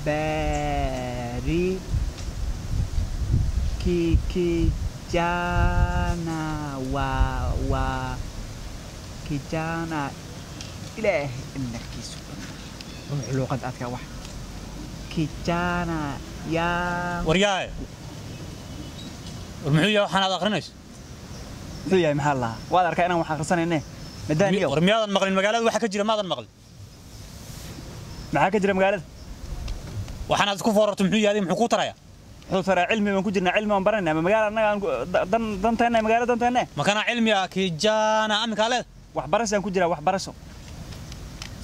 habari ki kijana wa wa kijana ilaahay amarkiisu ruux luuqad adka wax. Kijana yaa waryaaye war muxuu yahay waxaan aad aqrinayso muxuu yahay maxaa lahaa waad arkaa inaan wax akhrisanayne madaaniyo war miyaadan maqlin magaalada waxa ka jira maadan maqlin maxaa ka jira magaalada waxaan aad ku foorarto muxuu yahay muxuu ku taraya? Wuxuu taraa cilmi baan ku jirnaa cilmi baan baranayna ma magaala annaga aan dan danteena magaala danteena makana cilmi ah kijana aminkaa leed waxbarashaan ku jiraa waxbarasho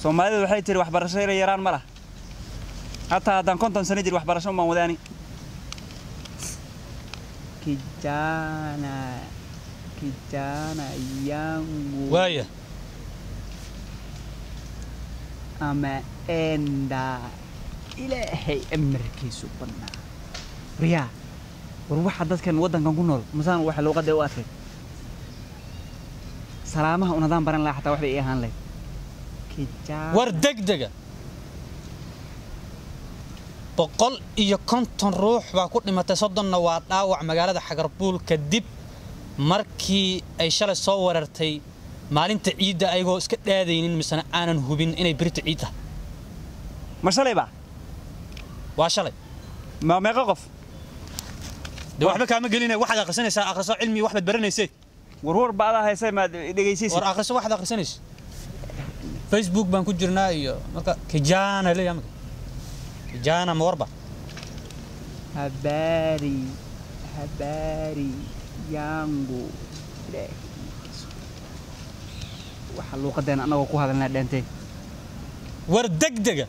soomaalidu waxay tiri waxbarasho inay yaraan ma lah hataa haddaan konton sano jir waxbarasho baan wadaani. Kijana kijana yangu. Waaya ama enda ilaahay amarkiisu badnaa riyaa war waxa dadkan waddankan ku nool masaan waxa luuqadda u adkay salaamaha un haddaan baran lahaa xataa waxbay ii ahaan lahayd. War degdega. Boqol iyo konton ruux baa ku dhimatay soddonna waa dhaawac magaalada xagarbuul kadib markii ay shalay soo weerartay maalinta ciidda ayagoo iska dhaadaynin misena aanan hubin inay birita ciid tahay. Ma shalay ba waa shalay ma meeqa qof waxba kaama geline waxaad akhrisanaysaa akhriso cilmi waxbaad baranaysay. Warwar ba adaa haysay maad dhegaysiisi war akhriso waxaad akhrisanaysa facebook baan ku jirnaa iyo marka kijana leeyahay marka kijana ma warba. Habari habari yangu. Waxa luuqadeena annagoo ku hadalnaa dheentay war degdega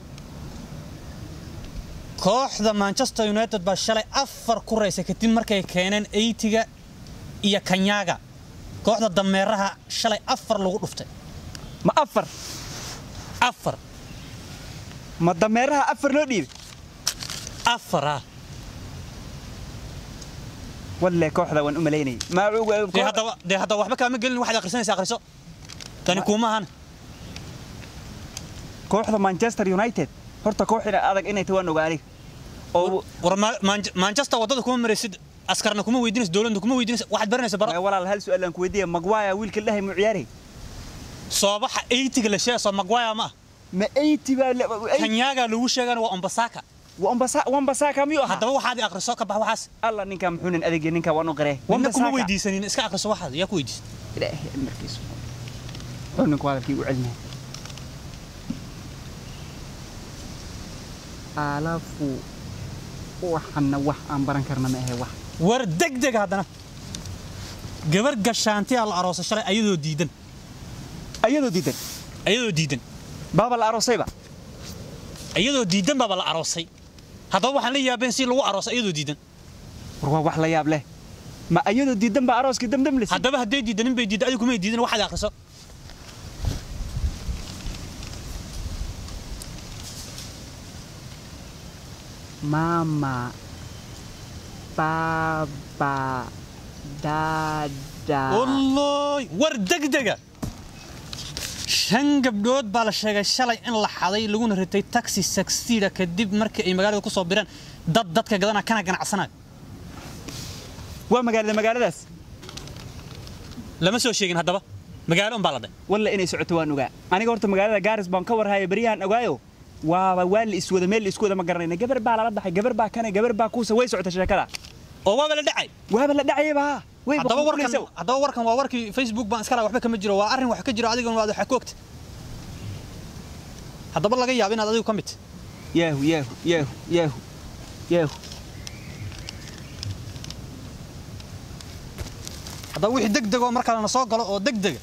kooxda manchester united baa shalay afar ku raysay kadib markay keeneen eytiga iyo kanyaga. Kooxda dameeraha shalay afar lagu dhuftay. Ma afar? Afar. Ma dameeraha afar loo dhiibay? Afar ah walle kooxda waan u malaynayay. Ma dee haddaba dee haddaba waxba kaama gelin waxaad akhrisanaysaa akhriso tani kuuma ahan kooxda manchester united horta kooxina adag inay tahay waan ogaa aniga oo war Ma- Man- manchester waddada kuma maraysid askarna kuma weydiinaysa dowladna kuma weydiinaysa waxaad baranaysa baro Ee, walaal hal su'aal aan ku weydiiya magwaya wiilka dhahay mu ciyaari soobaxa eytiga la sheega soo magwaya ma ma 80 baa kanyaga lagu sheegana waa ombasaka. Wambasa- wambasaka miyuu ahaa? Haddaba waxaad akhriso ka bax waxaas. Alla ninkaa muxuu nin adeegya ninkaa waan u qaree midna kuma weydiisanin iska akhriso waxaad yaa ku weydiisa ilaahay amarkiisu wuxuu ninku hadalkii u celinaya alafu waxana wax aan baran karna ma ahe wax. War degdeg haddana. Gabar gashaantiyaa la aroosay shalay ayadoo diidan. Ayadoo diidan? Ayadoo diidan. Baaba la aroosayba ayadoo diidan baaba la aroosay. Haddaba waxaan la yaabeen si lagu aroosay ayadoo diidan. War waa wax la yaab leh. Ma ayadoo diidan baa arooskii damdamlis haddaba hadday diidanin bay diidan adigu kumay diidan waxaad akhriso mama baba dada. Wallooy war degdega shan gabdhood baa la sheegay shalay in la xaday laguna ritay taxi saxida kadib markii ay magaalada ku soo bireen. Dad dadka gadana kana ganacsanayo waa magaalada magaaladaas. Lama soo sheegin haddaba. Magaalo un baa la dhay walla inay socoto waan ogaa. Aniga horta magaalada gaaris baan ka warhayo beryahan ogaayo waaba waa la iswada meel la isku wada ma garanayna gabar baa lala baxay gabar baa kane gabar baa kuusa way socota sheekada. Oo waaba la dhacay. Waaba la dhacayaba ha way haddaba warkan boqolaysa haddaba warkan waa warkii facebook baan iska laha waxba kama jiro waa arrin wax ka jiro adiga waad waxa ku ogta haddaba laga yaabo inaad adigu ka mid. Tahay. yaahu yaahu yaahu yaahu yaahu haddaba wixii degdeg oo markaa lana soo galo oo degdega